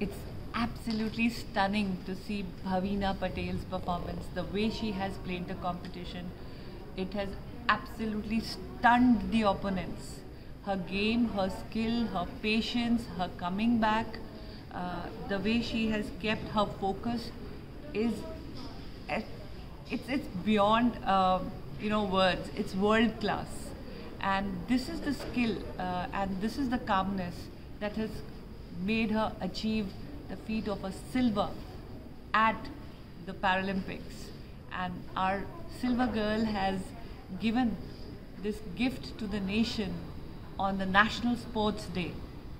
it's absolutely stunning to see Bhavina Patel's performance, the way she has played the competition. It has absolutely stunned the opponents. Her game, her skill, her patience, her coming back, uh, the way she has kept her focus is it's it's beyond uh, you know words. It's world class, and this is the skill uh, and this is the calmness that has made her achieve the feat of a silver at the Paralympics. And our silver girl has given this gift to the nation on the National Sports Day,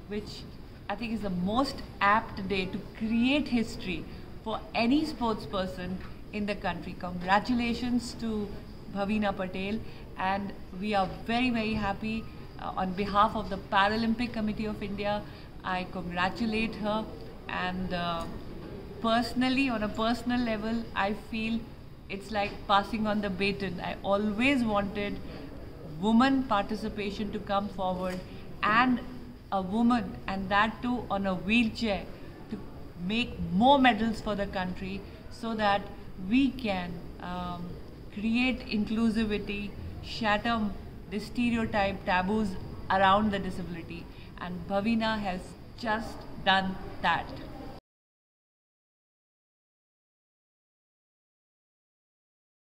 which I think is the most apt day to create history for any sports person in the country. Congratulations to Bhavina Patel and we are very very happy uh, on behalf of the Paralympic Committee of India. I congratulate her and uh, personally on a personal level I feel it's like passing on the baton. I always wanted woman participation to come forward and a woman and that too on a wheelchair to make more medals for the country so that we can um, create inclusivity, shatter the stereotype taboos around the disability and Bhavina has just done that.